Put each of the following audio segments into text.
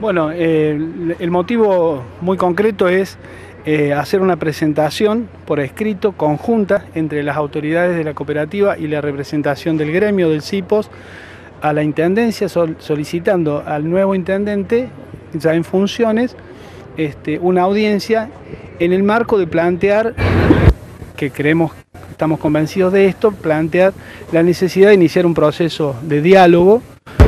Bueno, el motivo muy concreto es eh, hacer una presentación por escrito conjunta entre las autoridades de la cooperativa y la representación del gremio del CIPOS a la Intendencia solicitando al nuevo intendente, ya en funciones, este, una audiencia en el marco de plantear, que creemos, estamos convencidos de esto, plantear la necesidad de iniciar un proceso de diálogo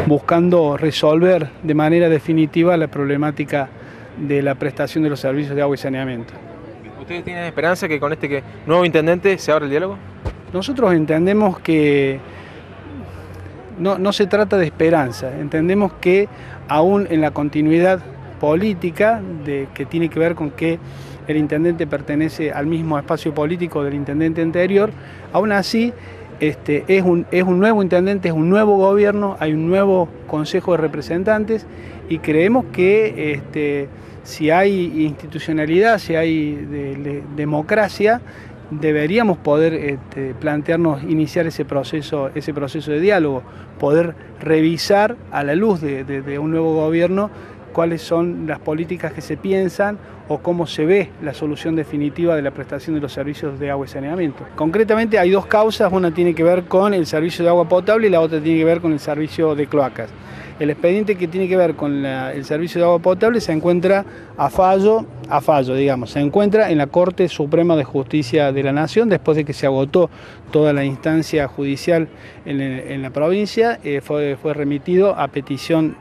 buscando resolver de manera definitiva la problemática de la prestación de los servicios de agua y saneamiento. ¿Ustedes tienen esperanza que con este nuevo intendente se abra el diálogo? Nosotros entendemos que no, se trata de esperanza, entendemos que aún en la continuidad política de, que tiene que ver con que el intendente pertenece al mismo espacio político del intendente anterior, aún así este, es, un, es un nuevo intendente, es un nuevo gobierno, hay un nuevo consejo de representantes y creemos que este, si hay institucionalidad, si hay democracia, deberíamos poder este, plantearnos iniciar ese proceso, ese proceso de diálogo, poder revisar a la luz de un nuevo gobierno cuáles son las políticas que se piensan o cómo se ve la solución definitiva de la prestación de los servicios de agua y saneamiento. Concretamente hay dos causas, una tiene que ver con el servicio de agua potable y la otra tiene que ver con el servicio de cloacas. El expediente que tiene que ver con el servicio de agua potable se encuentra a fallo, a fallo, digamos, se encuentra en la Corte Suprema de Justicia de la Nación después de que se agotó toda la instancia judicial en, la provincia, eh, fue, remitido a petición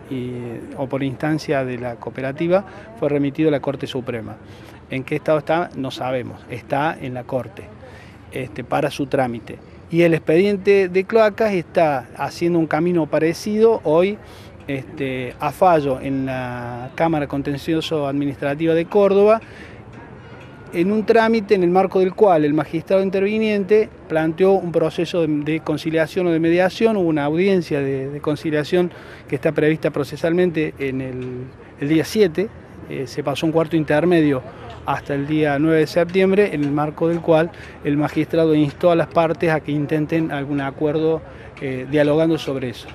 o por instancia de la cooperativa, fue remitido a la Corte Suprema. ¿En qué estado está? No sabemos, está en la Corte este, para su trámite. Y el expediente de cloacas está haciendo un camino parecido hoy este, a fallo en la Cámara Contencioso Administrativa de Córdoba, en un trámite en el marco del cual el magistrado interviniente planteó un proceso de, conciliación o de mediación, hubo una audiencia de, conciliación que está prevista procesalmente en el, día 7, eh, se pasó un cuarto intermedio hasta el día 9 de septiembre, en el marco del cual el magistrado instó a las partes a que intenten algún acuerdo eh, dialogando sobre eso.